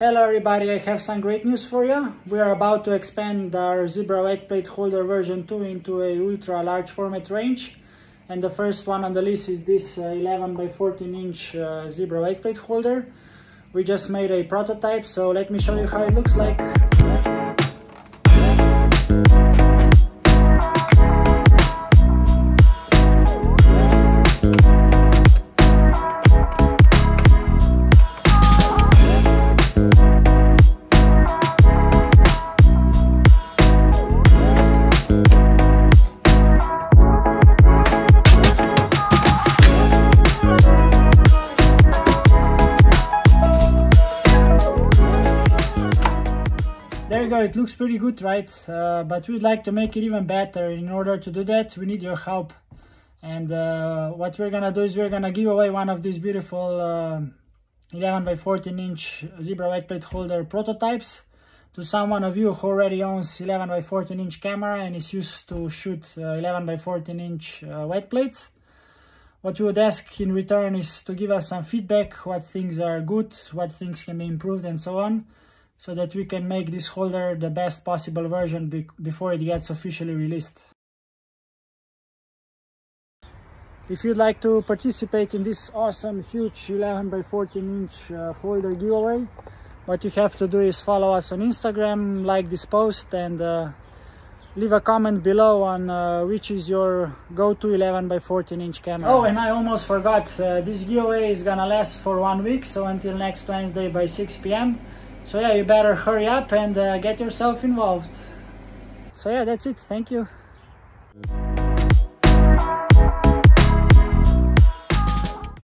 Hello everybody, I have some great news for you. We are about to expand our Zebra wet plate holder version 2 into a ultra large format range. And the first one on the list is this uh, 11 by 14 inch uh, Zebra wet plate holder. We just made a prototype, so let me show you how it looks like. There you go, it looks pretty good, right? Uh, but we'd like to make it even better. In order to do that, we need your help. And uh, what we're gonna do is we're gonna give away one of these beautiful uh, 11 by 14 inch Zebra wet plate holder prototypes to someone of you who already owns 11 by 14 inch camera and is used to shoot uh, 11 by 14 inch uh, wet plates. What we would ask in return is to give us some feedback, what things are good, what things can be improved and so on so that we can make this holder the best possible version be before it gets officially released. If you'd like to participate in this awesome huge 11 by 14 inch uh, holder giveaway, what you have to do is follow us on Instagram, like this post and uh, leave a comment below on uh, which is your go-to 11 by 14 inch camera. Oh, and I almost forgot, uh, this giveaway is gonna last for one week, so until next Wednesday by 6 p.m. So yeah, you better hurry up and uh, get yourself involved. So yeah, that's it. Thank you.